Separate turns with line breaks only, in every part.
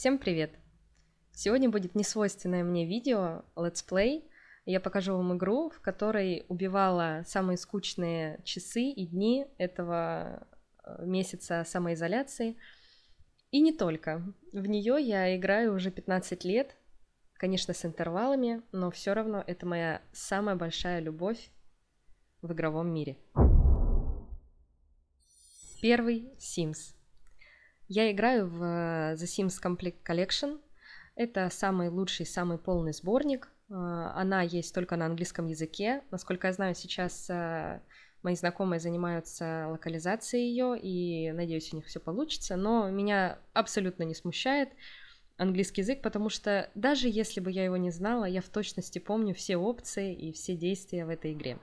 Всем привет! Сегодня будет несвойственное мне видео Let's Play. Я покажу вам игру, в которой убивала самые скучные часы и дни этого э, месяца самоизоляции. И не только. В нее я играю уже 15 лет, конечно, с интервалами, но все равно это моя самая большая любовь в игровом мире. Первый Sims. Я играю в э, The Sims Complete Collection. Это самый лучший, самый полный сборник. Э, она есть только на английском языке. Насколько я знаю, сейчас э, мои знакомые занимаются локализацией ее, и надеюсь, у них все получится. Но меня абсолютно не смущает английский язык, потому что даже если бы я его не знала, я в точности помню все опции и все действия в этой игре.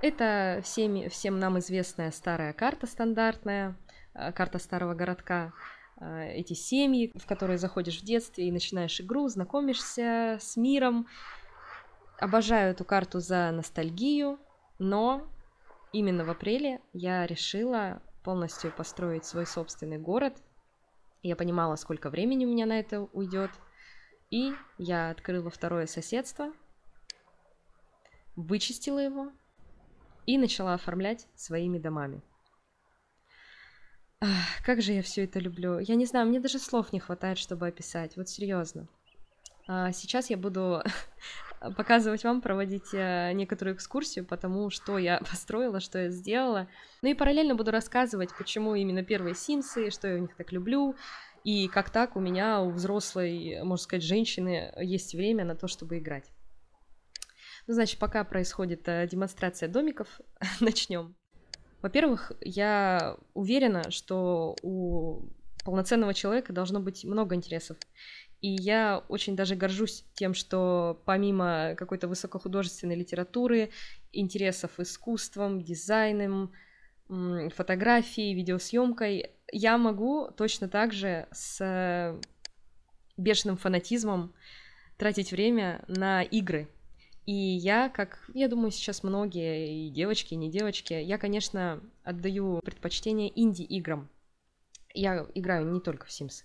Это всеми, всем нам известная старая карта стандартная, карта старого городка, э, эти семьи, в которые заходишь в детстве и начинаешь игру, знакомишься с миром. Обожаю эту карту за ностальгию, но именно в апреле я решила полностью построить свой собственный город. Я понимала, сколько времени у меня на это уйдет. И я открыла второе соседство, вычистила его и начала оформлять своими домами. Ах, как же я все это люблю. Я не знаю, мне даже слов не хватает, чтобы описать. Вот серьезно. А сейчас я буду показывать вам, проводить э, некоторую экскурсию потому что я построила, что я сделала. Ну и параллельно буду рассказывать, почему именно первые Симсы, что я у них так люблю, и как так у меня, у взрослой, можно сказать, женщины есть время на то, чтобы играть. Ну, значит, пока происходит э, демонстрация домиков, начнем. Во-первых, я уверена, что у полноценного человека должно быть много интересов. И я очень даже горжусь тем, что помимо какой-то высокохудожественной литературы, интересов искусством, дизайном, фотографией, видеосъемкой, я могу точно так же с бешеным фанатизмом тратить время на игры, и я, как, я думаю, сейчас многие, и девочки, и не девочки, я, конечно, отдаю предпочтение инди-играм. Я играю не только в Sims.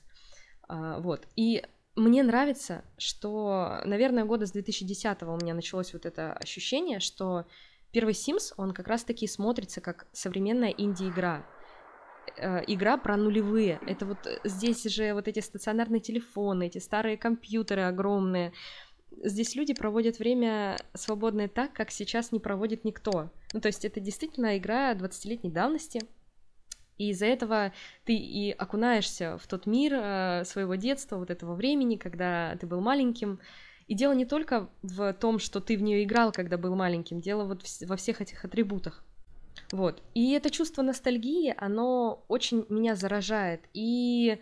А, вот. И мне нравится, что, наверное, года с 2010 у меня началось вот это ощущение, что первый Sims, он как раз-таки смотрится как современная инди-игра. Э, игра про нулевые. Это вот здесь же вот эти стационарные телефоны, эти старые компьютеры огромные, здесь люди проводят время свободное так, как сейчас не проводит никто. Ну, то есть это действительно игра 20-летней давности, и из-за этого ты и окунаешься в тот мир э, своего детства, вот этого времени, когда ты был маленьким. И дело не только в том, что ты в нее играл, когда был маленьким, дело вот во всех этих атрибутах. Вот. И это чувство ностальгии, оно очень меня заражает и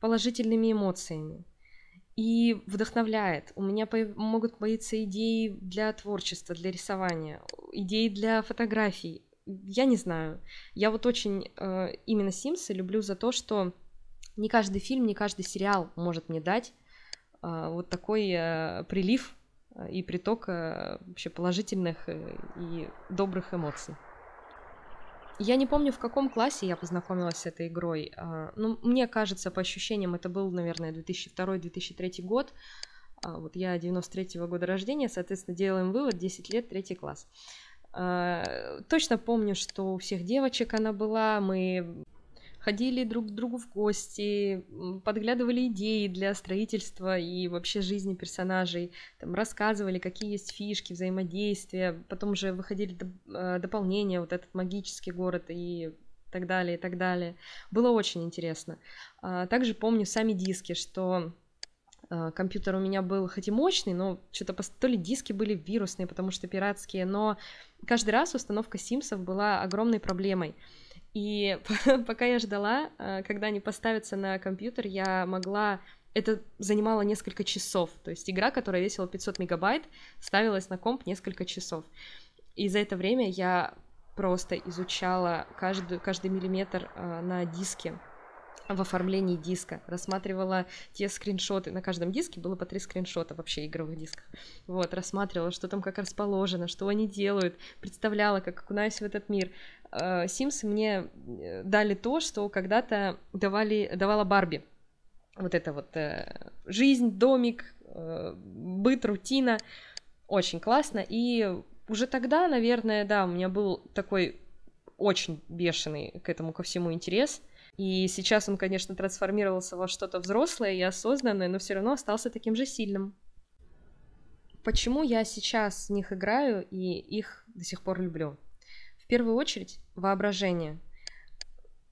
положительными эмоциями и вдохновляет. У меня по- могут появиться идеи для творчества, для рисования, идеи для фотографий. Я не знаю. Я вот очень э, именно Симсы люблю за то, что не каждый фильм, не каждый сериал может мне дать э, вот такой э, прилив и приток э, вообще положительных э, и добрых эмоций. Я не помню, в каком классе я познакомилась с этой игрой. А, ну, мне кажется, по ощущениям, это был, наверное, 2002-2003 год. А, вот я 93-го года рождения, соответственно, делаем вывод, 10 лет, третий класс. А, точно помню, что у всех девочек она была, мы ходили друг к другу в гости, подглядывали идеи для строительства и вообще жизни персонажей, там, рассказывали, какие есть фишки, взаимодействия, потом уже выходили доп- э, дополнения, вот этот магический город и так далее, и так далее. Было очень интересно. А, также помню сами диски, что э, компьютер у меня был хоть и мощный, но что-то то ли диски были вирусные, потому что пиратские, но каждый раз установка Симсов была огромной проблемой. И пока я ждала, э, когда они поставятся на компьютер, я могла... Это занимало несколько часов. То есть игра, которая весила 500 мегабайт, ставилась на комп несколько часов. И за это время я просто изучала каждую, каждый миллиметр э, на диске в оформлении диска, рассматривала те скриншоты, на каждом диске было по три скриншота вообще игровых дисках, вот, рассматривала, что там как расположено, что они делают, представляла, как окунаюсь в этот мир. Sims э, мне э, дали то, что когда-то давали, давала Барби. вот эта вот э, жизнь, домик, быт, рутина, очень классно. И уже тогда, наверное, да, у меня был такой очень бешеный к этому ко всему интерес. И сейчас он, конечно, трансформировался во что-то взрослое и осознанное, но все равно остался таким же сильным. Почему я сейчас в них играю и их до сих пор люблю? В первую очередь воображение.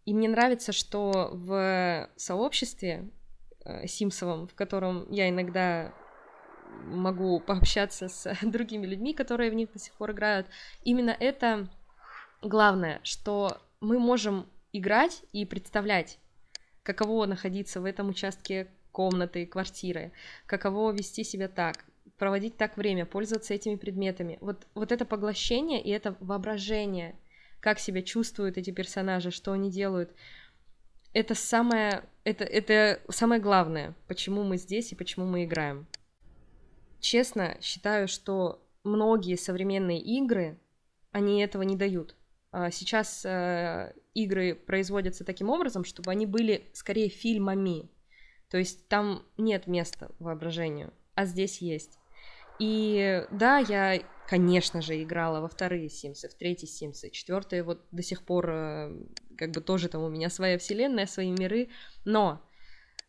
И мне нравится, что в сообществе э, Симсовом, в котором я иногда могу пообщаться с другими людьми, которые в них до сих пор играют, именно это главное, что мы можем играть и представлять, каково находиться в этом участке комнаты, квартиры, каково вести себя так, проводить так время, пользоваться этими предметами. Вот, вот это поглощение и это воображение, как себя чувствуют эти персонажи, что они делают, это самое, это, это самое главное, почему мы здесь и почему мы играем. Честно, считаю, что многие современные игры, они этого не дают. А сейчас э, игры производятся таким образом, чтобы они были скорее фильмами. То есть там нет места воображению, а здесь есть. И да, я, конечно же, играла во вторые Симсы, в третий Симсы, четвертые вот до сих пор э, как бы тоже там у меня своя вселенная, свои миры, но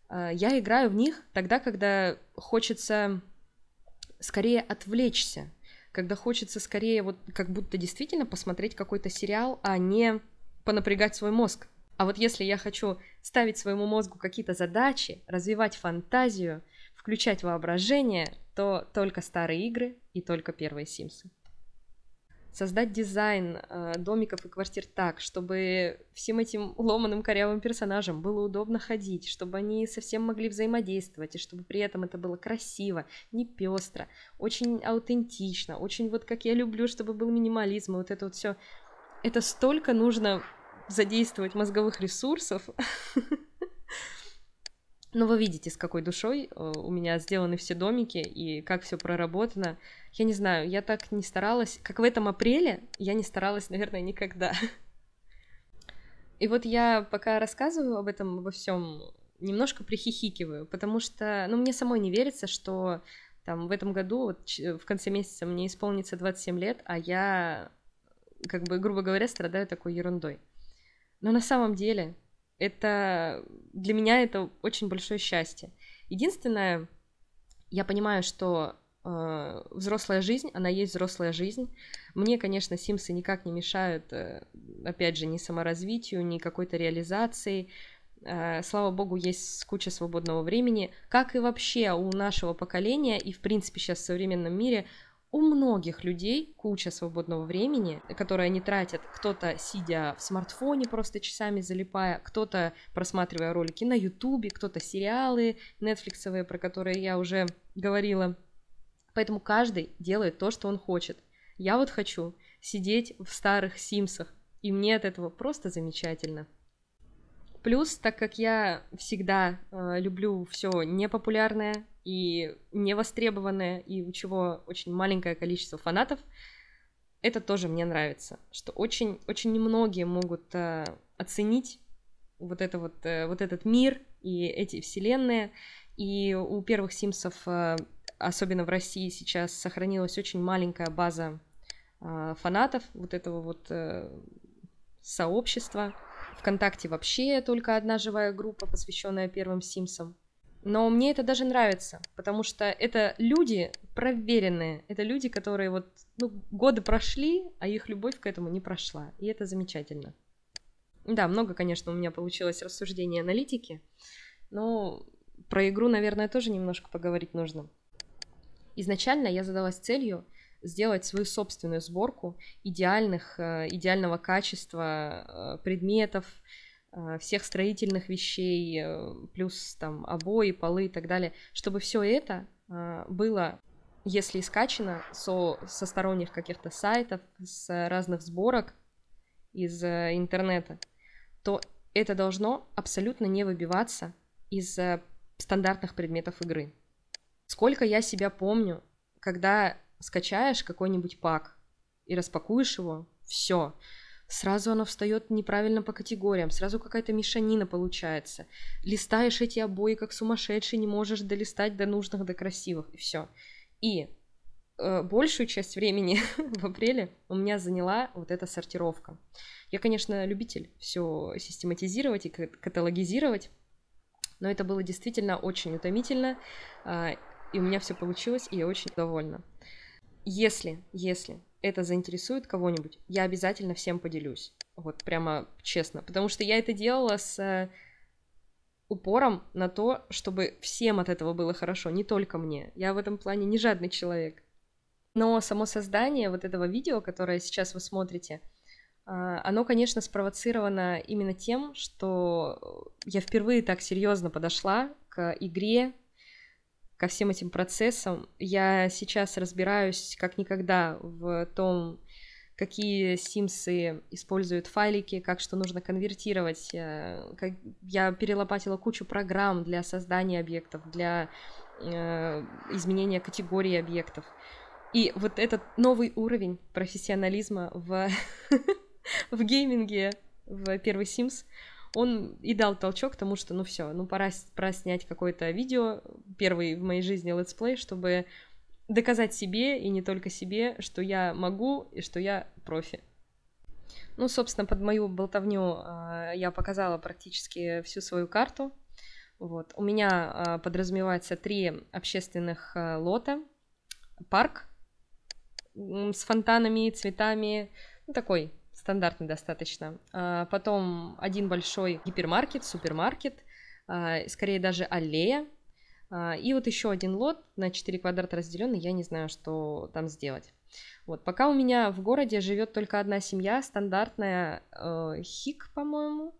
э, я играю в них тогда, когда хочется скорее отвлечься, когда хочется скорее вот как будто действительно посмотреть какой-то сериал, а не понапрягать свой мозг. А вот если я хочу ставить своему мозгу какие-то задачи, развивать фантазию, включать воображение, то только старые игры и только первые Симсы. Создать дизайн э, домиков и квартир так, чтобы всем этим ломаным корявым персонажам было удобно ходить, чтобы они совсем могли взаимодействовать, и чтобы при этом это было красиво, не пестро, очень аутентично, очень вот как я люблю, чтобы был минимализм, и вот это вот все. Это столько нужно задействовать мозговых ресурсов. Но вы видите, с какой душой э, у меня сделаны все домики и как все проработано. Я не знаю, я так не старалась, как в этом апреле, я не старалась, наверное, никогда. И вот я пока рассказываю об этом, обо всем, немножко прихихикиваю, потому что, ну, мне самой не верится, что там в этом году, вот, в конце месяца мне исполнится 27 лет, а я, как бы, грубо говоря, страдаю такой ерундой. Но на самом деле это для меня это очень большое счастье. Единственное, я понимаю, что э, взрослая жизнь, она есть взрослая жизнь. Мне, конечно, Симсы никак не мешают, э, опять же, ни саморазвитию, ни какой-то реализации. Э, слава богу, есть куча свободного времени, как и вообще у нашего поколения и, в принципе, сейчас в современном мире у многих людей куча свободного времени, которое они тратят, кто-то сидя в смартфоне просто часами залипая, кто-то просматривая ролики на ютубе, кто-то сериалы нетфликсовые, про которые я уже говорила. Поэтому каждый делает то, что он хочет. Я вот хочу сидеть в старых симсах, и мне от этого просто замечательно. Плюс, так как я всегда э, люблю все непопулярное и невостребованное, и у чего очень маленькое количество фанатов, это тоже мне нравится, что очень, очень немногие могут э, оценить вот, это вот, э, вот этот мир и эти вселенные. И у первых Симсов, э, особенно в России, сейчас сохранилась очень маленькая база э, фанатов вот этого вот э, сообщества. ВКонтакте вообще только одна живая группа, посвященная первым Симсам. Но мне это даже нравится, потому что это люди проверенные, это люди, которые вот ну, годы прошли, а их любовь к этому не прошла, и это замечательно. Да, много, конечно, у меня получилось рассуждений аналитики, но про игру, наверное, тоже немножко поговорить нужно. Изначально я задалась целью сделать свою собственную сборку идеальных, э, идеального качества э, предметов, э, всех строительных вещей, плюс там обои, полы и так далее, чтобы все это было, если скачано со, со сторонних каких-то сайтов, с разных сборок из интернета, то это должно абсолютно не выбиваться из стандартных предметов игры. Сколько я себя помню, когда скачаешь какой-нибудь пак и распакуешь его, все. сразу оно встает неправильно по категориям, сразу какая-то мешанина получается. Листаешь эти обои как сумасшедший, не можешь долистать до нужных, до красивых, и все. И э, большую часть времени в апреле у меня заняла вот эта сортировка. Я, конечно, любитель все систематизировать и каталогизировать, но это было действительно очень утомительно, э, и у меня все получилось, и я очень довольна. Если, если это заинтересует кого-нибудь, я обязательно всем поделюсь. Вот прямо честно. Потому что я это делала с э, упором на то, чтобы всем от этого было хорошо, не только мне. Я в этом плане не жадный человек. Но само создание вот этого видео, которое сейчас вы смотрите, а, оно, конечно, спровоцировано именно тем, что я впервые так серьезно подошла к игре, ко всем этим процессам. Я сейчас разбираюсь как никогда в том, какие симсы используют файлики, как что нужно конвертировать. Э, я перелопатила кучу программ для создания объектов, для э, изменения категории объектов. И вот этот новый уровень профессионализма в, в гейминге, в первый Sims, он и дал толчок тому, что ну все, ну пора, пора снять какое-то видео, первый в моей жизни летсплей, чтобы доказать себе и не только себе, что я могу и что я профи. Ну, собственно, под мою болтовню э, я показала практически всю свою карту. Вот. У меня э, подразумевается три общественных э, лота. Парк с фонтанами, цветами, ну, такой стандартный достаточно. А, потом один большой гипермаркет, супермаркет, а, скорее даже аллея. А, и вот еще один лот на 4 квадрата разделенный, я не знаю, что там сделать. Вот, пока у меня в городе живет только одна семья, стандартная э, хик, по-моему.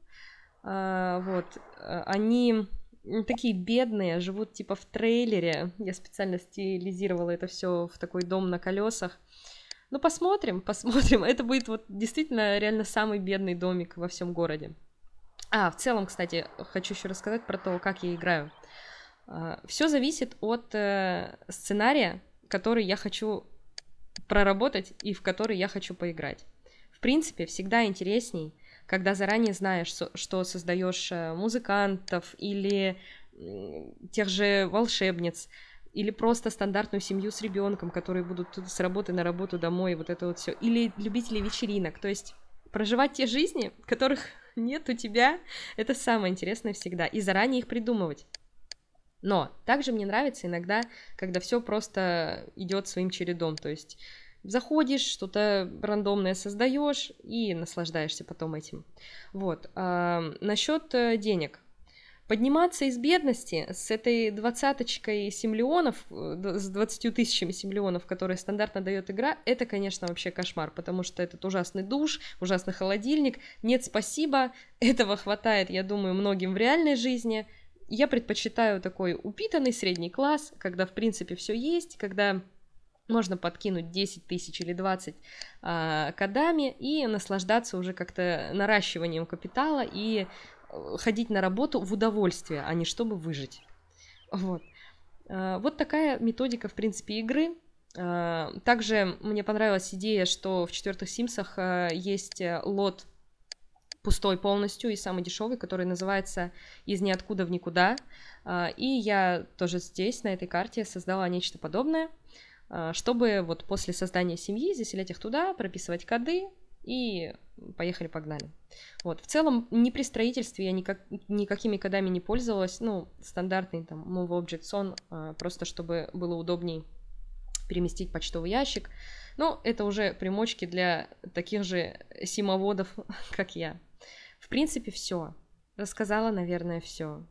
Э, вот, они такие бедные, живут типа в трейлере. Я специально стилизировала это все в такой дом на колесах. Ну, посмотрим, посмотрим. Это будет вот действительно реально самый бедный домик во всем городе. А, в целом, кстати, хочу еще рассказать про то, как я играю. А, Все зависит от э, сценария, который я хочу проработать и в который я хочу поиграть. В принципе, всегда интересней, когда заранее знаешь, что создаешь э, музыкантов или тех же волшебниц, или просто стандартную семью с ребенком, которые будут с работы на работу домой, вот это вот все, или любители вечеринок, то есть проживать те жизни, которых нет у тебя, это самое интересное всегда, и заранее их придумывать. Но также мне нравится иногда, когда все просто идет своим чередом, то есть заходишь, что-то рандомное создаешь и наслаждаешься потом этим. Вот. А, насчет э, денег. Подниматься из бедности с этой двадцаточкой симлеонов, э, с двадцатью тысячами симлеонов, которые стандартно дает игра, это, конечно, вообще кошмар, потому что этот ужасный душ, ужасный холодильник. Нет, спасибо, этого хватает, я думаю, многим в реальной жизни. Я предпочитаю такой упитанный средний класс, когда, в принципе, все есть, когда можно подкинуть 10 тысяч или 20 а, кодами и наслаждаться уже как-то наращиванием капитала и ходить на работу в удовольствие, а не чтобы выжить. Вот. А, вот такая методика, в принципе, игры. А, также мне понравилась идея, что в четвертых Симсах есть э, лот пустой полностью и самый дешевый, который называется «Из ниоткуда в никуда». И я тоже здесь, на этой карте, создала нечто подобное, чтобы вот после создания семьи заселять их туда, прописывать коды, и поехали-погнали. Вот, в целом, ни при строительстве я никак, никакими кодами не пользовалась, ну, стандартный там Move Objects On, просто чтобы было удобней переместить почтовый ящик. Но это уже примочки для таких же симоводов, как я. В принципе, все. Рассказала, наверное, все.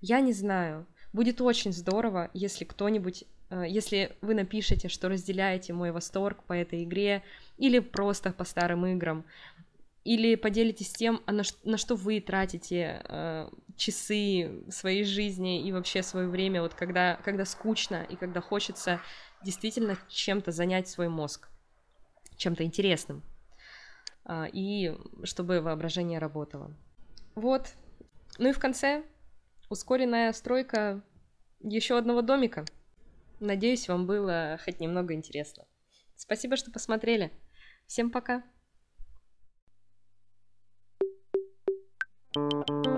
Я не знаю. Будет очень здорово, если кто-нибудь если вы напишете, что разделяете мой восторг по этой игре, или просто по старым играм, или поделитесь тем, а на, на что вы тратите э, часы своей жизни и вообще свое время, вот когда, когда скучно и когда хочется действительно чем-то занять свой мозг, чем-то интересным, э, и чтобы воображение работало. Вот. Ну и в конце ускоренная стройка еще одного домика — Надеюсь, вам было хоть немного интересно. Спасибо, что посмотрели. Всем пока! thank you